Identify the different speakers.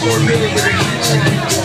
Speaker 1: Four million.